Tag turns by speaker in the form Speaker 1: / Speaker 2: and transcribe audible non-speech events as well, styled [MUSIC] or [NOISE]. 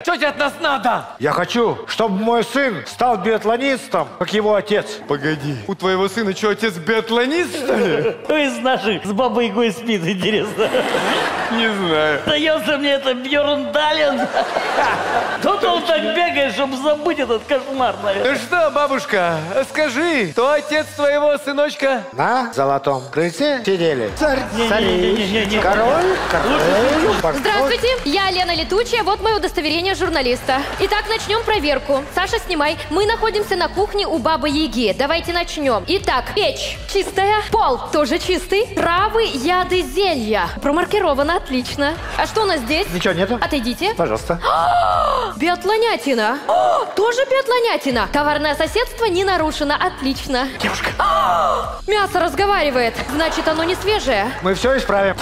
Speaker 1: Что тебе от нас надо?
Speaker 2: Я хочу, чтобы мой сын стал биатлонистом, как его отец.
Speaker 1: Погоди, у твоего сына что, отец биатлонист, что ли?
Speaker 3: Кто из наших с бабой Игой спит, интересно?
Speaker 1: Не знаю.
Speaker 3: Дается мне это Бьерн Далин. Тут он чтобы забыть этот кошмар, наверное.
Speaker 1: Ну что, бабушка, скажи, кто отец твоего сыночка?
Speaker 2: На золотом крыльце сидели царь,
Speaker 3: Не-не-не-не-не-не.
Speaker 2: царевич, король, король, барсук.
Speaker 4: Здравствуйте, я Лена Летучая, вот мое удостоверение журналиста. Итак, начнем проверку. Саша, снимай. Мы находимся на кухне у Бабы Яги. Давайте начнем. Итак, печь чистая, пол тоже чистый, травы, яды, зелья. Промаркировано, отлично. А что у нас здесь?
Speaker 2: Ничего нету?
Speaker 4: Отойдите.
Speaker 2: Пожалуйста. [GASPS]
Speaker 4: Биатлонятина. О, тоже биатлонятина. Товарное соседство не нарушено, отлично. Девушка. Мясо разговаривает, значит оно не свежее.
Speaker 2: Мы все исправим.